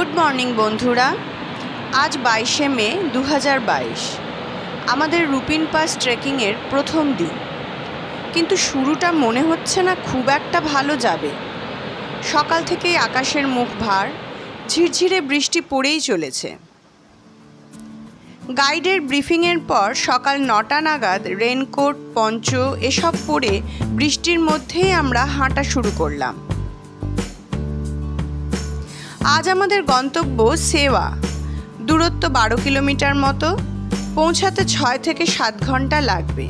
Good morning, বন্ধুরা। আজ বাইশে মে দু বাইশ। আমাদের রুপিন পাস ট্রেকিংয়ের প্রথম দিন। কিন্তু শুরুটা মনে হচ্ছে না খুব একটা ভালো যাবে। সকাল থেকেই আকাশের মুখ ভার, ঝিরঝিরে বৃষ্টি পড়েই চলেছে। গাইডের ব্রিফিংয়ের পর সকাল নটা নাগাদ রেনকোট, পঞ্চ, এসব পরে বৃষ্টির মধ্যেই আমরা হাঁটা শুরু করলাম। আজ আমাদের গন্তব্য সেওয়া। দূরত্ব বারো কিলোমিটার মতো, পৌঁছাতে ছয় থেকে সাত ঘণ্টা লাগবে।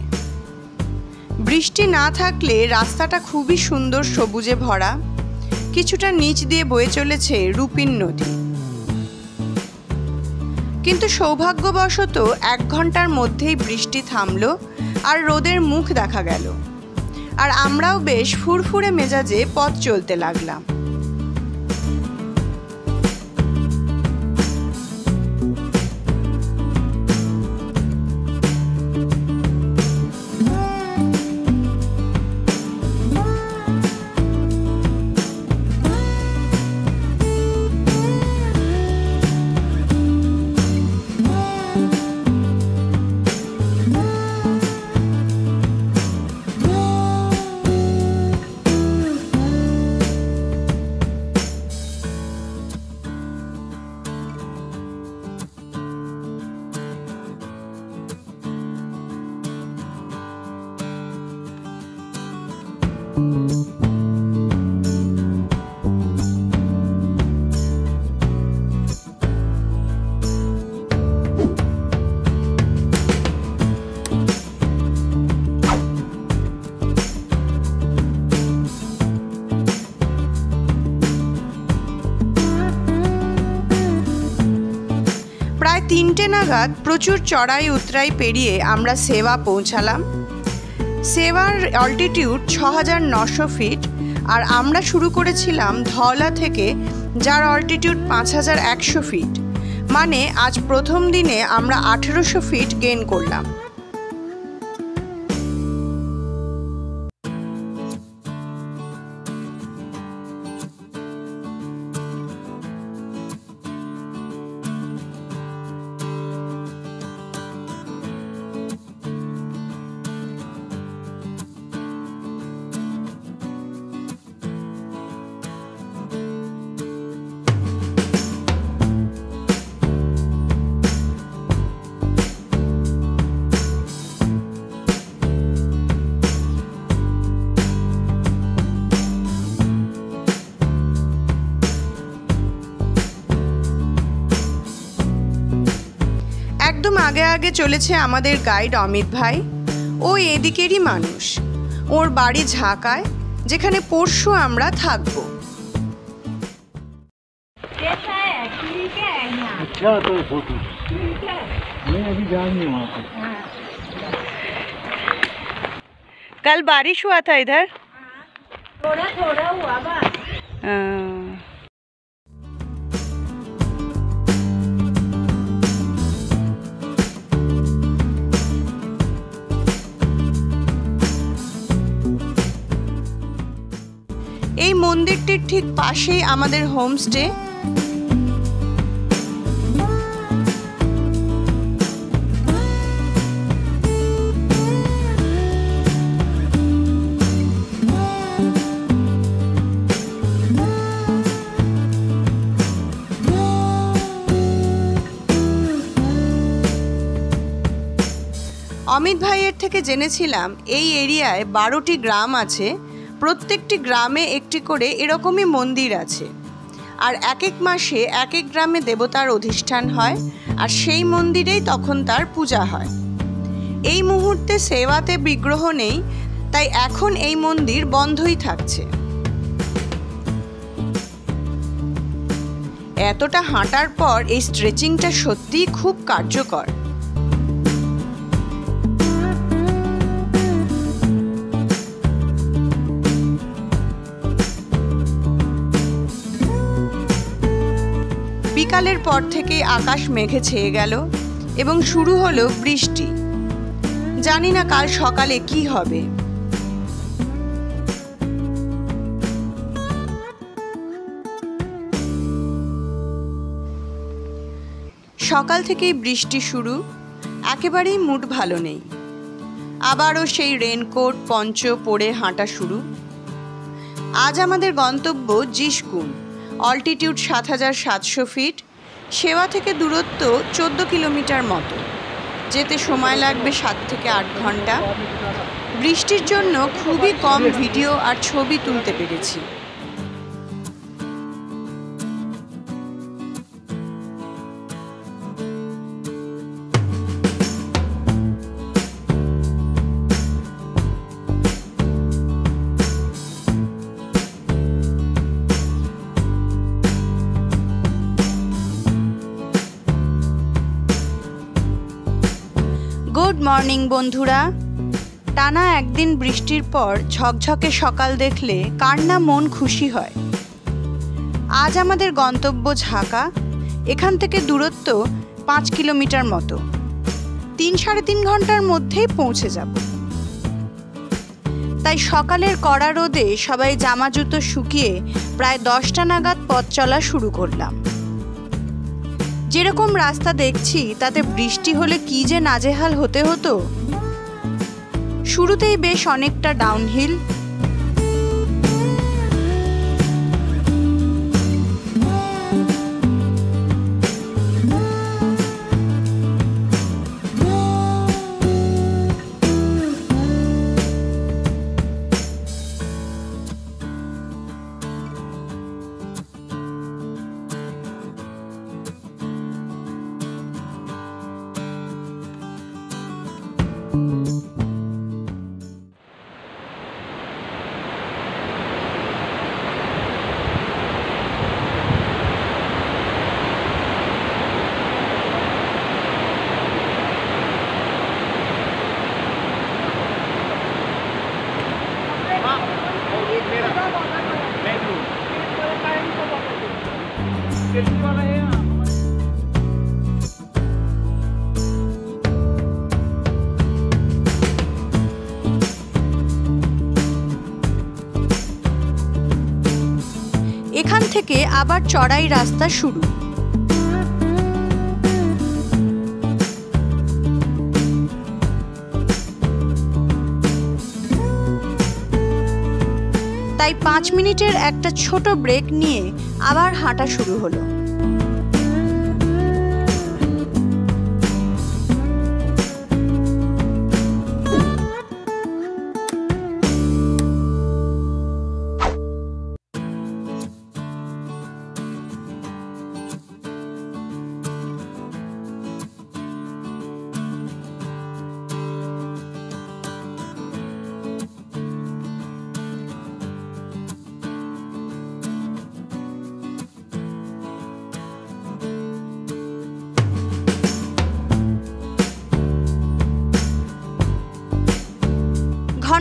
বৃষ্টি না থাকলে রাস্তাটা খুবই সুন্দর সবুজে ভরা, কিছুটা নিচ দিয়ে বয়ে চলেছে রুপিন নদী। কিন্তু সৌভাগ্যবশত এক ঘণ্টার মধ্যেই বৃষ্টি থামল আর রোদের মুখ দেখা গেল। আর আমরাও বেশ ফুরফুরে মেজাজে পথ চলতে লাগলাম। নাগাদ প্রচুর চড়াই উতরাই পেরিয়ে আমরা সেবা পৌঁছালাম। সেবার অল্টিটিউড ছ হাজার নশো ফিট আর আমরা শুরু করেছিলাম ধওলা থেকে, যার অল্টিটিউড পাঁচ হাজার একশো ফিট মানে আজ প্রথম দিনে আমরা আঠেরোশো ফিট গেন করলাম। আগে আগে চলেছে আমাদের গাইড অমিত ভাই ও এদিকেরই মানুষ ওর বাড়ি ঝাঁকায় যেখানে পরশু আমরা থাকবো कैसा है ठीक है यहाँ अच्छा तो फोटो ठीक है मैं अभी जा नहीं वहाँ पर हाँ कल बारिश हुआ था इधर थोड़ा थोड़ा हुआ बा মন্দিরটির ঠিক পাশেই আমাদের হোমস্টে। অমিত ভাইয়ের থেকে জেনেছিলাম এই এরিয়ায় বারোটি গ্রাম আছে। প্রত্যেকটি গ্রামে একটি করে এরকমই মন্দির আছে। আর এক এক মাসে এক এক গ্রামে দেবতার অধিষ্ঠান হয়, আর সেই মন্দিরেই তখন তার পূজা হয়। এই মুহূর্তে সেবাতে বিগ্রহ নেই, তাই এখন এই মন্দির বন্ধই থাকছে। এতটা হাঁটার পর এই স্ট্রেচিংটা সত্যিই খুব কার্যকর। বিকালের পর থেকে আকাশ মেঘে ছেয়ে গেল এবং শুরু হলো বৃষ্টি। জানি না কাল সকালে কি হবে। সকাল থেকেই বৃষ্টি শুরু, একেবারেই মুড ভালো নেই। আবারও সেই রেনকোট, পঞ্চ পরে হাঁটা শুরু। আজ আমাদের গন্তব্য জিসকুন অল্টিটিউড সাত হাজার সাতশো ফিট সেবা থেকে দূরত্ব চোদ্দ কিলোমিটার মতো। যেতে সময় লাগবে সাত থেকে আট ঘণ্টা। বৃষ্টির জন্য খুবই কম ভিডিও আর ছবি তুলতে পেরেছি। মর্নিং, বন্ধুরা। টানা একদিন বৃষ্টির পর ঝকঝকে সকাল দেখলে কার না মন খুশি হয়। আজ আমাদের গন্তব্য ঝাঁকা এখান থেকে দূরত্ব পাঁচ কিলোমিটার মতো। তিন সাড়ে তিন ঘণ্টার মধ্যেই পৌঁছে যাব। তাই সকালের কড়া রোদে সবাই জামা জুতো শুকিয়ে প্রায় দশটা নাগাদ পথ চলা শুরু করলাম। যেরকম রাস্তা দেখছি, তাতে বৃষ্টি হলে কি যে নাজেহাল হতে হতো? শুরুতেই বেশ অনেকটা ডাউনহিল এখান থেকে আবার চড়াই রাস্তা শুরু। তাই পাঁচ মিনিটের একটা ছোট ব্রেক নিয়ে আবার হাঁটা শুরু হলো।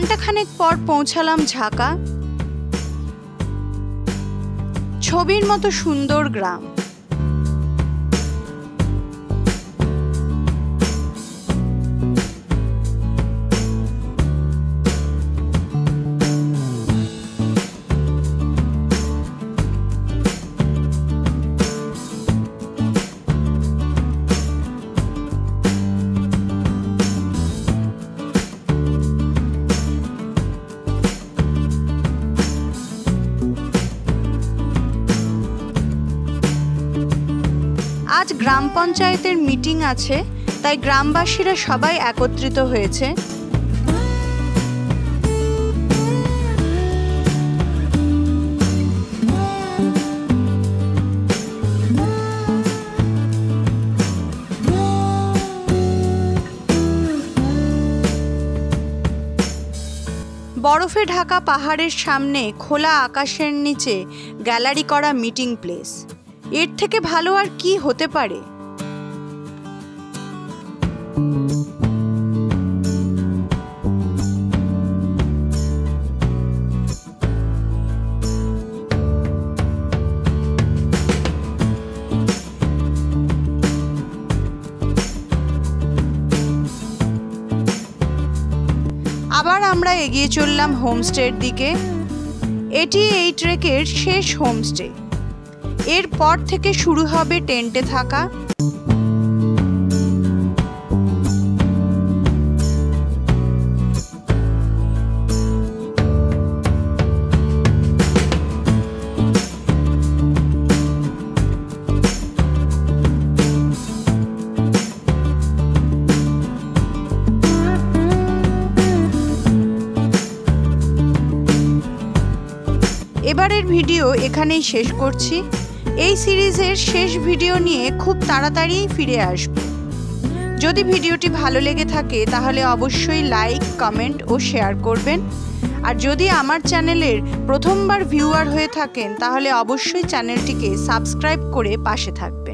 ঘন্টাখানেক পর পৌঁছালাম ঝাঁকা ছবির মতো সুন্দর গ্রাম। গ্রাম পঞ্চায়েতের মিটিং আছে, তাই গ্রামবাসীরা সবাই একত্রিত হয়েছে। বরফে ঢাকা পাহাড়ের সামনে খোলা আকাশের নিচে গ্যালারি করা মিটিং প্লেস। এর থেকে ভালো আর কি হতে পারে? আবার আমরা এগিয়ে চললাম হোমস্টের দিকে। এটি এই ট্রেকের শেষ হোমস্টে। এরপর থেকে শুরু হবে টেন্টে থাকা। এবারের ভিডিও এখানেই শেষ করছি। এই সিরিজের শেষ ভিডিও নিয়ে খুব তাড়াতাড়ি ফিরে আসব। যদি ভিডিওটি ভালো লেগে থাকে, তাহলে অবশ্যই লাইক, কমেন্ট ও শেয়ার করবেন। আর যদি আমার চ্যানেলের প্রথমবার ভিউয়ার হয়ে থাকেন, তাহলে অবশ্যই চ্যানেলটিকে সাবস্ক্রাইব করে পাশে থাকবেন।